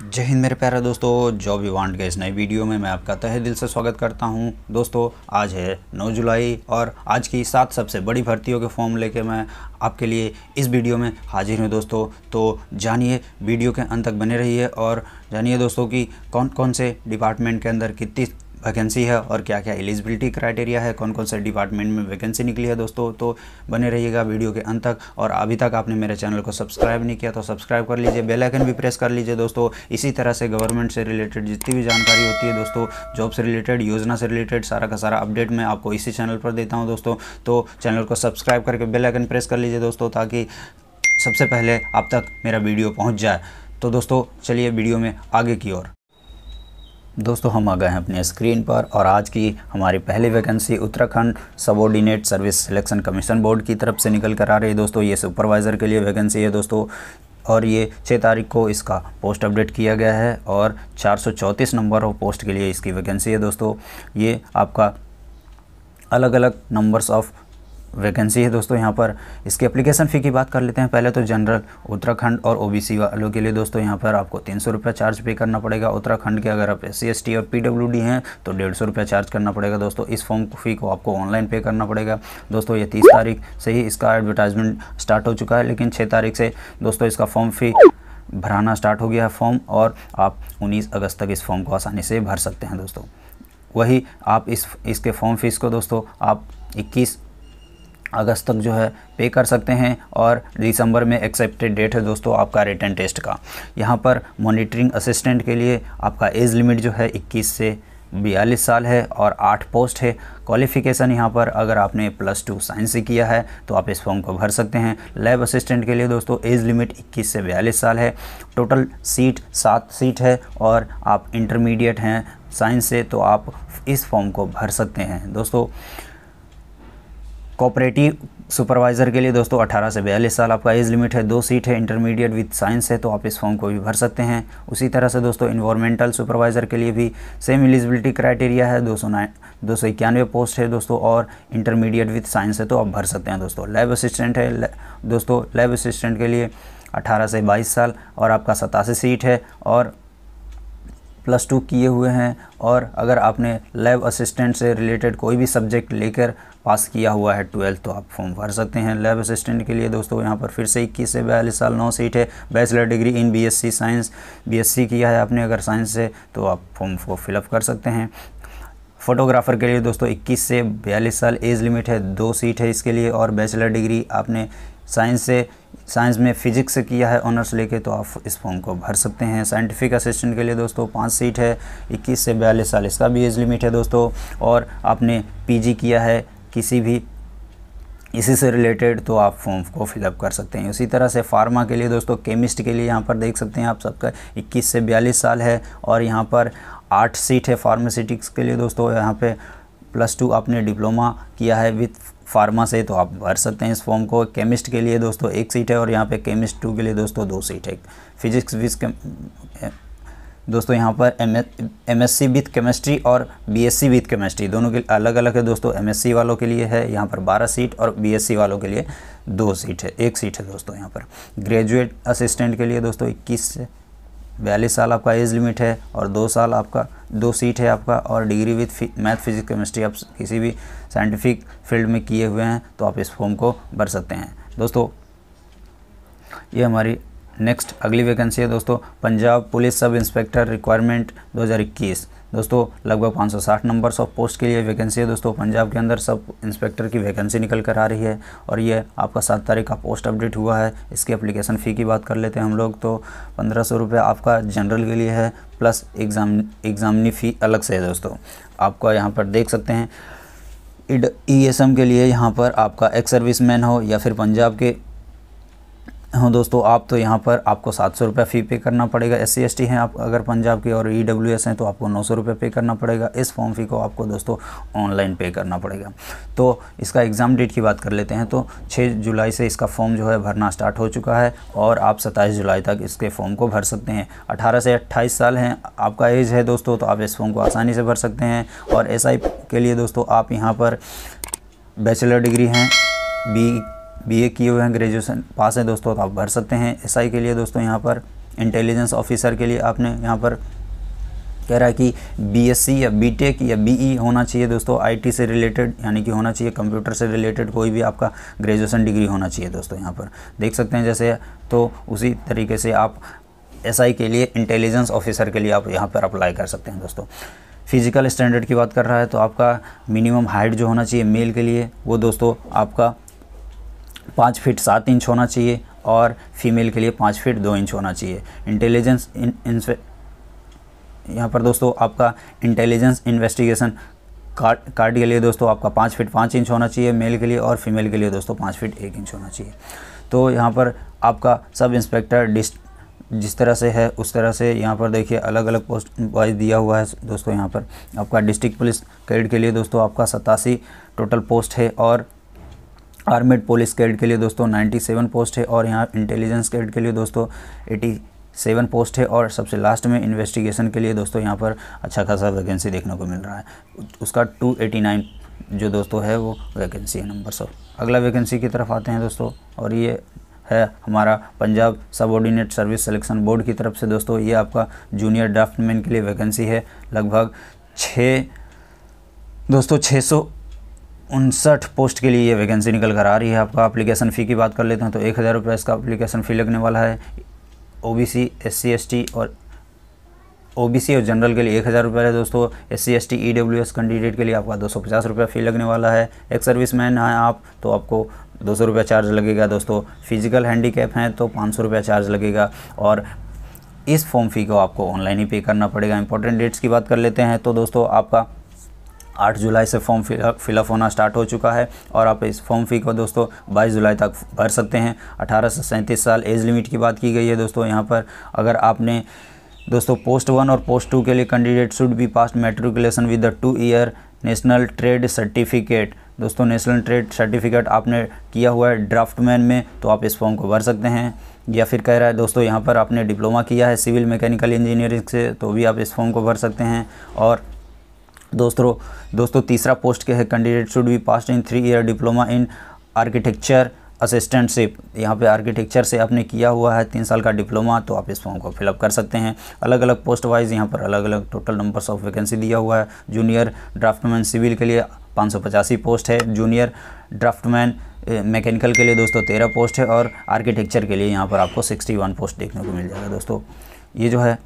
जय हिंद मेरे प्यारे दोस्तों, जॉब वांट के इस नए वीडियो में मैं आपका तहे दिल से स्वागत करता हूँ। दोस्तों, आज है 9 जुलाई और आज की सात सबसे बड़ी भर्तियों के फॉर्म लेके मैं आपके लिए इस वीडियो में हाजिर हूँ। दोस्तों तो जानिए, वीडियो के अंत तक बने रहिए और जानिए दोस्तों कि कौन कौन से डिपार्टमेंट के अंदर कितनी वैकेंसी है और क्या क्या एलिजिबिलिटी क्राइटेरिया है कौन कौन से डिपार्टमेंट में वैकेंसी निकली है दोस्तों तो बने रहिएगा वीडियो के अंत तक। और अभी तक आपने मेरे चैनल को सब्सक्राइब नहीं किया तो सब्सक्राइब कर लीजिए बेल आइकन भी प्रेस कर लीजिए दोस्तों। इसी तरह से गवर्नमेंट से रिलेटेड जितनी भी जानकारी होती है दोस्तों जॉब से रिलेटेड योजना से रिलेटेड सारा का सारा अपडेट मैं आपको इसी चैनल पर देता हूँ दोस्तों। तो चैनल को सब्सक्राइब करके बेल आइकन प्रेस कर लीजिए दोस्तों, ताकि सबसे पहले आप तक मेरा वीडियो पहुँच जाए। तो दोस्तों, चलिए वीडियो में आगे की ओर। दोस्तों, हम आ गए हैं अपने स्क्रीन पर और आज की हमारी पहली vacancy Uttarakhand subordinate service selection commission board की तरफ़ से निकल कर आ रही है। दोस्तों, ये सुपरवाइज़र के लिए वैकेंसी है दोस्तों और ये छः तारीख को इसका पोस्ट अपडेट किया गया है और चार सौ चौंतीस नंबर ऑफ़ पोस्ट के लिए इसकी वैकेंसी है। दोस्तों, ये आपका अलग अलग नंबर्स ऑफ़ वैकेंसी है दोस्तों यहाँ पर। इसके एप्लीकेशन फ़ी की बात कर लेते हैं। पहले तो जनरल उत्तराखंड और ओबीसी वालों के लिए दोस्तों यहाँ पर आपको तीन सौ रुपये चार्ज पे करना पड़ेगा। उत्तराखंड के अगर आप एस सी और पीडब्ल्यूडी हैं तो डेढ़ सौ रुपये चार्ज करना पड़ेगा दोस्तों। इस फॉर्म फ़ी को आपको ऑनलाइन पे करना पड़ेगा। दोस्तों, ये तीस तारीख से ही इसका एडवर्टाइजमेंट स्टार्ट हो चुका है, लेकिन छः तारीख से दोस्तों इसका फॉर्म फ़ी भराना स्टार्ट हो गया है फॉर्म और आप उन्नीस अगस्त तक इस फॉर्म को आसानी से भर सकते हैं दोस्तों। वही आप इस, इसके फॉर्म फ़ीस को दोस्तों आप इक्कीस अगस्त तक जो है पे कर सकते हैं और दिसंबर में एक्सेप्टेड डेट है दोस्तों आपका रिटर्न टेस्ट का। यहाँ पर मॉनिटरिंग असिस्टेंट के लिए आपका एज लिमिट जो है 21 से बयालीस साल है और आठ पोस्ट है। क्वालिफ़िकेशन यहाँ पर अगर आपने प्लस टू साइंस से किया है तो आप इस फॉर्म को भर सकते हैं। लैब असिस्टेंट के लिए दोस्तों एज लिमिट 21 से बयालीस साल है। टोटल सीट सात सीट है और आप इंटरमीडिएट हैं साइंस से तो आप इस फॉर्म को भर सकते हैं। दोस्तों कोऑपरेटिव सुपरवाइज़र के लिए दोस्तों 18 से बयालीस साल आपका एज लिमिट है, दो सीट है इंटरमीडिएट विद साइंस है तो आप इस फॉर्म को भी भर सकते हैं। उसी तरह से दोस्तों इन्वायरमेंटल सुपरवाइज़र के लिए भी सेम एलिजिबिलिटी क्राइटेरिया है, दो सौ दो सौ इक्यानवे पोस्ट है दोस्तों, और इंटरमीडिएट विद साइंस है तो आप भर सकते हैं दोस्तों। लैब असिस्टेंट है दोस्तों लैब असिस्टेंट के लिए अठारह से बाईस साल, और आपका सतासी सीट है, और प्लस टू किए हुए हैं और अगर आपने लैब असिस्टेंट से रिलेटेड कोई भी सब्जेक्ट लेकर पास किया हुआ है ट्वेल्थ तो आप फॉर्म भर सकते हैं। लैब असिस्टेंट के लिए दोस्तों, यहाँ पर फिर से इक्कीस से बयालीस साल नौ सीट है। Bachelor degree in BSc science, BSc किया है आपने अगर साइंस से तो आप फॉर्म को फिलअप कर सकते हैं। फ़ोटोग्राफ़र के लिए दोस्तों 21 से 42 साल एज लिमिट है, दो सीट है इसके लिए और बैचलर डिग्री आपने साइंस से, साइंस में फ़िज़िक्स से किया है ऑनर्स लेके तो आप इस फॉर्म को भर सकते हैं। साइंटिफिक असिस्टेंट के लिए दोस्तों पाँच सीट है 21 से बयालीस साल, इसका भी एज लिमिट है दोस्तों। और आपने पीजी किया है किसी भी, इसी से रिलेटेड तो आप फॉर्म को फिलअप कर सकते हैं। उसी तरह से फार्मा के लिए दोस्तों, केमिस्ट के लिए यहाँ पर देख सकते हैं आप सबका 21 से 42 साल है। और यहाँ पर आठ सीट है फार्मास्यूटिक्स के लिए दोस्तों, यहाँ पे प्लस टू आपने डिप्लोमा किया है विथ फार्मा से तो आप भर सकते हैं इस फॉर्म को। केमिस्ट के लिए दोस्तों एक सीट है और यहाँ पे केमिस्ट टू के लिए दोस्तों दो सीट है। फिजिक्स विथ दोस्तों यहाँ पर M S C with chemistry और B S C with chemistry दोनों के अलग अलग है दोस्तों। एम एस सी वालों के लिए है यहाँ पर बारह सीट और बी एस सी वालों के लिए दो सीट है, एक सीट है दोस्तों यहाँ पर। ग्रेजुएट असिस्टेंट के लिए दोस्तों इक्कीस बयालीस साल आपका एज लिमिट है और दो साल आपका, दो सीट है आपका और degree with math, physics, chemistry आप किसी भी साइंटिफिक फ़ील्ड में किए हुए हैं तो आप इस फॉर्म को भर सकते हैं। दोस्तों, ये हमारी नेक्स्ट अगली वैकेंसी है। दोस्तों, Punjab police sub inspector requirement 2021 दोस्तों, लगभग 560 नंबर्स ऑफ़ पोस्ट के लिए वैकेंसी है दोस्तों। पंजाब के अंदर सब इंस्पेक्टर की वैकेंसी निकल कर आ रही है और ये आपका सात तारीख का पोस्ट अपडेट हुआ है। इसकी एप्लीकेशन फ़ी की बात कर लेते हैं हम लोग तो पंद्रह सौ रुपये आपका जनरल के लिए है प्लस एग्ज़ाम एग्ज़ामनी फ़ी अलग से है दोस्तों। आपका यहाँ पर देख सकते हैं ई के लिए यहाँ पर आपका एक्स सर्विस मैन हो या फिर पंजाब के हाँ दोस्तों, आप तो यहाँ पर आपको सात सौ रुपये फ़ी पे करना पड़ेगा। एस सी एस टी हैं आप, अगर पंजाब के और ई डब्ल्यू एस हैं तो आपको नौ सौ रुपये पे करना पड़ेगा। इस फॉर्म फ़ी को आपको दोस्तों ऑनलाइन पे करना पड़ेगा। तो इसका एग्ज़ाम डेट की बात कर लेते हैं। तो छः जुलाई से इसका फॉर्म जो है भरना स्टार्ट हो चुका है और आप सत्ताईस जुलाई तक इसके फॉर्म को भर सकते हैं। अठारह से अट्ठाईस साल हैं, आपका एज है दोस्तों तो आप इस फॉर्म को आसानी से भर सकते हैं। और एस के लिए दोस्तों, आप यहाँ पर बैचलर डिग्री हैं बी बीए किए हुए हैं ग्रेजुएशन पास है दोस्तों तो आप भर सकते हैं एसआई के लिए दोस्तों यहाँ पर इंटेलिजेंस ऑफिसर के लिए आपने यहाँ पर कह रहा है कि बीएससी या बीटेक या बीई e होना चाहिए दोस्तों आईटी से रिलेटेड यानी कि होना चाहिए कंप्यूटर से रिलेटेड कोई भी आपका ग्रेजुएशन डिग्री होना चाहिए दोस्तों यहाँ पर। देख सकते हैं जैसे तो उसी तरीके से आप एसआई के लिए इंटेलिजेंस ऑफिसर के लिए आप यहाँ पर अप्लाई कर सकते हैं दोस्तों। फ़िज़िकल स्टैंडर्ड की बात कर रहा है तो आपका मिनिमम हाइट जो होना चाहिए मेल के लिए, वो दोस्तों आपका पाँच फीट सात इंच होना चाहिए और फीमेल के लिए पाँच फीट दो इंच होना चाहिए। इंटेलिजेंस यहाँ पर दोस्तों आपका इंटेलिजेंस इन्वेस्टिगेशन कार्ड कार्ड के लिए दोस्तों आपका पाँच फीट पाँच इंच होना चाहिए मेल के लिए और फीमेल के लिए दोस्तों पाँच फीट एक इंच होना चाहिए। तो यहाँ पर आपका सब इंस्पेक्टर डिस्ट जिस तरह से है, उस तरह से यहाँ पर देखिए अलग अलग पोस्ट वाइज दिया हुआ है दोस्तों यहाँ पर। आपका डिस्ट्रिक्ट पुलिस कैड के लिए दोस्तों आपका सतासी टोटल पोस्ट है और आर्मेड पुलिस कैड के लिए दोस्तों 97 पोस्ट है और यहाँ इंटेलिजेंस कैड के लिए दोस्तों 87 पोस्ट है और सबसे लास्ट में इन्वेस्टिगेशन के लिए दोस्तों यहाँ पर अच्छा खासा वैकेंसी देखने को मिल रहा है। उसका 289 जो दोस्तों है वो वैकेंसी है नंबर सौ। अगला वैकेंसी की तरफ़ आते हैं दोस्तों और ये है हमारा Punjab subordinate service selection board की तरफ़ से दोस्तों। ये आपका जूनियर ड्राफ्टमैन के लिए वैकेंसी है। लगभग छः दोस्तों छः सौ उनसठ पोस्ट के लिए ये वैकेंसी निकल कर आ रही है। आपका अप्लीकेशन फ़ी की बात कर लेते हैं तो एक हज़ार रुपये इसका अप्लीकेशन फ़ी लगने वाला है। O B C S C S T और ओ बी सी और जनरल के लिए एक हज़ार रुपये है दोस्तों। S C S T E W S candidate के लिए आपका दो सौ पचास रुपये फ़ी लगने वाला है। एक सर्विस मैन है आप तो आपको दो सौ रुपया चार्ज लगेगा दोस्तों। फ़िज़िकल हैंडीकैप हैं तो पाँच सौ रुपया चार्ज लगेगा और इस फॉर्म फ़ी को आपको ऑनलाइन ही पे करना पड़ेगा। इंपॉर्टेंट डेट्स की बात कर लेते हैं तो दोस्तों आपका आठ जुलाई से फॉर्म फिलअप होना स्टार्ट हो चुका है और आप इस फॉर्म फ़ी को दोस्तों बाईस जुलाई तक भर सकते हैं। अठारह से सैंतीस साल एज लिमिट की बात की गई है दोस्तों। यहाँ पर अगर आपने दोस्तों पोस्ट वन और पोस्ट टू के लिए candidate should be passed matriculation with the two year national trade certificate. दोस्तों नेशनल ट्रेड सर्टिफिकेट आपने किया हुआ है ड्राफ्टमैन में तो आप इस फॉर्म को भर सकते हैं। या फिर कह रहा है दोस्तों यहाँ पर आपने डिप्लोमा किया है सिविल मैकेनिकल इंजीनियरिंग से तो भी आप इस फॉर्म को भर सकते हैं। और दोस्तों दोस्तों, तीसरा पोस्ट के है? Candidate should be passed in three year diploma in architecture assistantship यहाँ पे आर्किटेक्चर से आपने किया हुआ है तीन साल का डिप्लोमा तो आप इस फॉर्म को फिलअप कर सकते हैं। अलग अलग पोस्ट वाइज यहाँ पर अलग अलग टोटल नंबर्स ऑफ़ वैकेंसी दिया हुआ है। जूनियर ड्राफ्टमैन सिविल के लिए पाँच सौ पचासी पोस्ट है। जूनियर ड्राफ्टमैन मैकेनिकल के लिए दोस्तों तेरह पोस्ट है और आर्किटेक्चर के लिए यहाँ पर आपको सिक्सटी वन पोस्ट देखने को मिल जाएगा दोस्तों। ये जो है,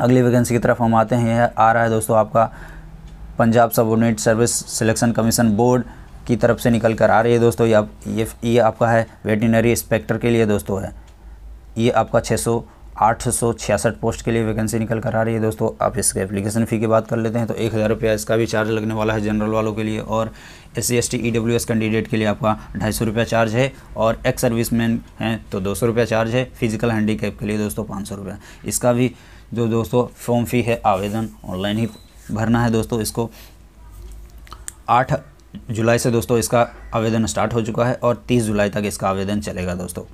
अगली वैकेंसी की तरफ़ हम आते हैं। यह आ रहा है दोस्तों आपका Punjab subordinate service selection commission board की तरफ़ से निकल कर आ रही है दोस्तों। ये ये ये आपका है वेटिनरी इंस्पेक्टर के लिए दोस्तों है। ये आपका छः सौ, आठ सौ छियासठ पोस्ट के लिए वैकेंसी निकल कर आ रही है दोस्तों। आप इसके एप्लीकेशन फ़ी की बात कर लेते हैं तो एक हज़ार रुपया इसका भी चार्ज लगने वाला है जनरल वालों के लिए और S C S T E W S candidate के लिए आपका ढाई सौ रुपया चार्ज है और एक्स सर्विस मैन हैं तो दो सौ रुपया चार्ज है, फ़िज़िकल हैंडीकैप के लिए दोस्तों पाँच सौ इसका भी जो दोस्तों फॉर्म फ़ी है आवेदन ऑनलाइन ही भरना है दोस्तों, इसको आठ जुलाई से दोस्तों इसका आवेदन स्टार्ट हो चुका है और तीस जुलाई तक इसका आवेदन चलेगा दोस्तों।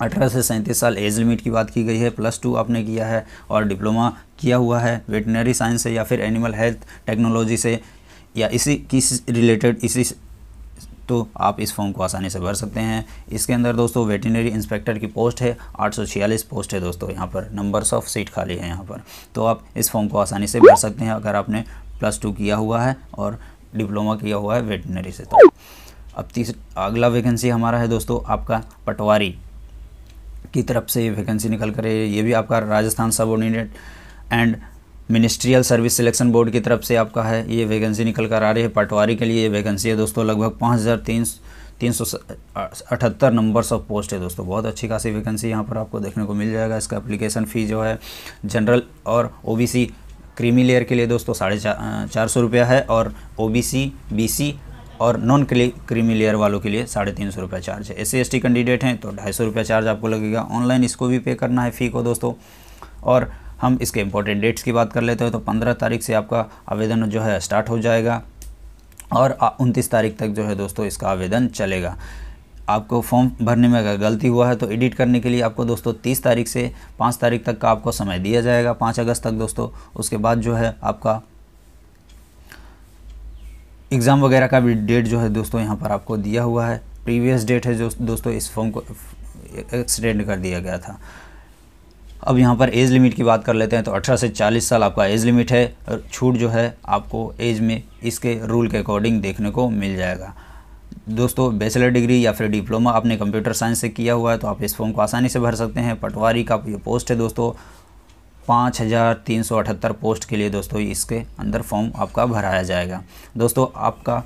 अठारह से सैंतीस साल एज लिमिट की बात की गई है, प्लस टू आपने किया है और डिप्लोमा किया हुआ है, वेटनरी साइंस से या फिर एनिमल हेल्थ टेक्नोलॉजी से या इसी, किस रिलेटेड इसी तो आप इस फॉर्म को आसानी से भर सकते हैं। इसके अंदर दोस्तों वेटनरी इंस्पेक्टर की पोस्ट है, आठ सौ छियालीस पोस्ट है दोस्तों। यहाँ पर नंबर्स ऑफ़ सीट खाली है यहाँ पर। तो आप इस फॉर्म को आसानी से भर सकते हैं अगर आपने प्लस टू किया हुआ है और डिप्लोमा किया हुआ है वेटनरी से तो। अब तीस, अगला वैकेंसी हमारा है दोस्तों आपका पटवारी की तरफ़ से ये वैकेंसी निकल कर ये भी आपका Rajasthan subordinate and ministerial service selection board की तरफ़ से आपका है, ये वैकेंसी निकल कर आ रही है पटवारी के लिए। ये वैकेंसी है दोस्तों, लगभग पाँच हज़ार तीन तीन सौ अठहत्तर नंबर्स ऑफ़ पोस्ट है दोस्तों। बहुत अच्छी खासी वैकेंसी यहाँ पर आपको देखने को मिल जाएगा। इसका एप्लीकेशन फ़ी जो है जनरल और ओबीसी क्रीमी लेयर के लिए दोस्तों साढ़े चार चार सौ रुपया है और O B C B C और नॉन क्रीमी लेयर वालों के लिए साढ़े तीन सौ रुपया चार्ज है। एस सी कैंडिडेट हैं तो ढाई सौ रुपया चार्ज आपको लगेगा। ऑनलाइन इसको भी पे करना है फ़ी को दोस्तों। और हम इसके इम्पोर्टेंट डेट्स की बात कर लेते हैं तो पंद्रह तारीख से आपका आवेदन जो है स्टार्ट हो जाएगा और उनतीस तारीख तक जो है दोस्तों इसका आवेदन चलेगा। आपको फॉर्म भरने में अगर गलती हुआ है तो एडिट करने के लिए आपको दोस्तों तीस तारीख से पाँच तारीख तक का आपको समय दिया जाएगा, पाँच अगस्त तक दोस्तों। उसके बाद जो है आपका एग्ज़ाम वगैरह का भी डेट जो है दोस्तों यहाँ पर आपको दिया हुआ है। प्रीवियस डेट है जो दोस्तों इस फॉर्म को, एक्सटेंड कर दिया गया था। अब यहाँ पर एज लिमिट की बात कर लेते हैं तो 18 से 40 साल आपका एज लिमिट है। और छूट जो है आपको एज में इसके रूल के अकॉर्डिंग देखने को मिल जाएगा। दोस्तों बैचलर डिग्री या फिर डिप्लोमा आपने कंप्यूटर साइंस से किया हुआ है तो आप इस फॉर्म को आसानी से भर सकते हैं। पटवारी का ये पोस्ट है दोस्तों। पाँच हज़ार तीन सौ अठहत्तर पोस्ट के लिए दोस्तों इसके अंदर फॉर्म आपका भराया जाएगा। दोस्तों, आपका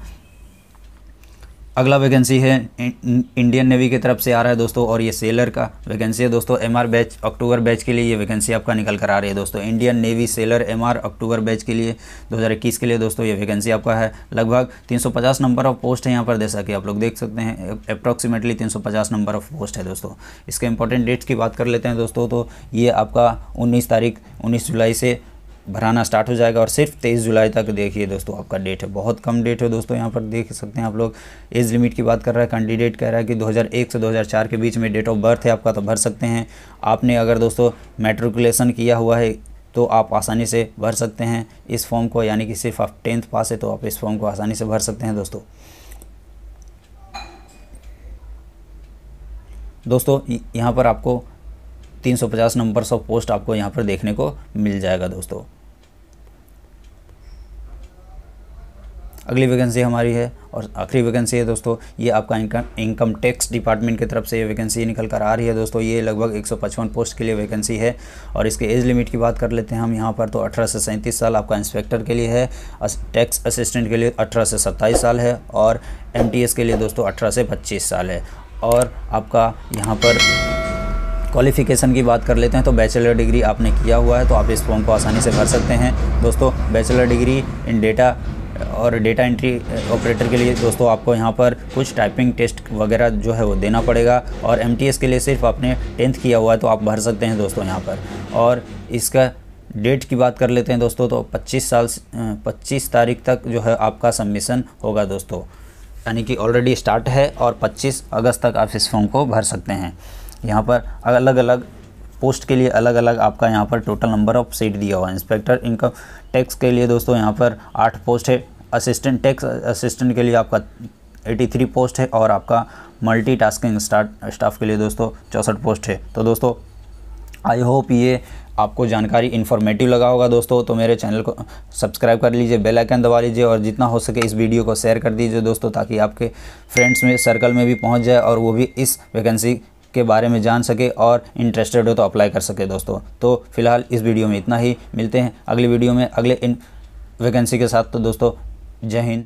अगला वैकेंसी है इंडियन नेवी की तरफ़ से आ रहा है दोस्तों, और ये सेलर का वैकेंसी है दोस्तों एमआर बैच अक्टूबर बैच के लिए ये वैकेंसी आपका निकल कर आ रही है दोस्तों Indian navy sailor MR October batch के लिए 2021 के लिए दोस्तों ये वैकेंसी आपका है, लगभग 350 नंबर ऑफ़ पोस्ट है यहाँ पर, जैसा कि आप लोग देख सकते हैं अप्रॉक्सीमेटली तीन नंबर ऑफ़ पोस्ट है दोस्तों। इसके इंपॉर्टेंट डेट्स की बात कर लेते हैं दोस्तों तो ये आपका उन्नीस तारीख, उन्नीस जुलाई से भराना स्टार्ट हो जाएगा और सिर्फ़ तेईस जुलाई तक देखिए दोस्तों, आपका डेट है। बहुत कम डेट है दोस्तों, यहाँ पर देख सकते हैं आप लोग। एज लिमिट की बात कर रहा है कैंडिडेट कह रहा है कि 2001 से 2004 के बीच में डेट ऑफ़ बर्थ है, आपका तो भर सकते हैं। आपने अगर दोस्तों मेट्रिकुलेशन किया हुआ है तो आप आसानी से भर सकते हैं। इस फॉर्म को यानी कि सिर्फ़ आप टेंथ पास है तो आप इस फॉर्म को आसानी से भर सकते हैं दोस्तों। दोस्तों यहाँ पर आपको 350 नंबर्स ऑफ़ पोस्ट आपको यहाँ पर देखने को मिल जाएगा दोस्तों। अगली वैकेंसी हमारी है और आखिरी वैकेंसी है दोस्तों। ये आपका इनकम इनकम टैक्स डिपार्टमेंट की तरफ़ से ये वैकेंसी निकल कर आ रही है दोस्तों। ये लगभग एक सौ पचपन पोस्ट के लिए वैकेंसी है और इसके एज लिमिट की बात कर लेते हैं हम यहाँ पर तो अठारह से सैंतीस साल आपका इंस्पेक्टर के लिए है टैक्स असिस्टेंट के लिए अठारह से सत्ताईस साल है और एमटीएस के लिए दोस्तों अठारह से पच्चीस साल है। और आपका यहाँ पर क्वालिफ़िकेशन की बात कर लेते हैं तो बैचलर डिग्री आपने किया हुआ है तो आप इस फॉर्म को आसानी से भर सकते हैं। दोस्तों बैचलर डिग्री इन डेटा और डेटा एंट्री ऑपरेटर के लिए दोस्तों, आपको यहाँ पर कुछ टाइपिंग टेस्ट वगैरह जो है वो देना पड़ेगा और एमटीएस के लिए सिर्फ़ आपने टेंथ किया हुआ है तो आप भर सकते हैं दोस्तों यहाँ पर। और इसका डेट की बात कर लेते हैं दोस्तों तो 25 साल 25 तारीख तक जो है आपका सबमिशन होगा दोस्तों। यानी कि ऑलरेडी स्टार्ट है और 25 अगस्त तक आप इस फॉर्म को भर सकते हैं। यहाँ पर अलग अलग पोस्ट के लिए अलग अलग आपका यहाँ पर टोटल नंबर ऑफ़ सीट दिया हुआ है। इंस्पेक्टर इनकम टैक्स के लिए दोस्तों यहाँ पर आठ पोस्ट है। असिस्टेंट टैक्स असिस्टेंट के लिए आपका 83 पोस्ट है और आपका मल्टी टास्किंग स्टाफ के लिए दोस्तों चौंसठ पोस्ट है। तो दोस्तों आई होप ये आपको जानकारी इन्फॉर्मेटिव लगा होगा दोस्तों। तो मेरे चैनल को सब्सक्राइब कर लीजिए बेल आइकन दबा लीजिए और जितना हो सके इस वीडियो को शेयर कर दीजिए दोस्तों, ताकि आपके फ्रेंड्स में सर्कल में भी पहुँच जाए और वो भी इस वैकेंसी के बारे में जान सके और इंटरेस्टेड हो तो अप्लाई कर सके दोस्तों। तो फ़िलहाल इस वीडियो में इतना ही, मिलते हैं अगली वीडियो में अगले इन वैकेंसी के साथ। तो दोस्तों, जय हिंद।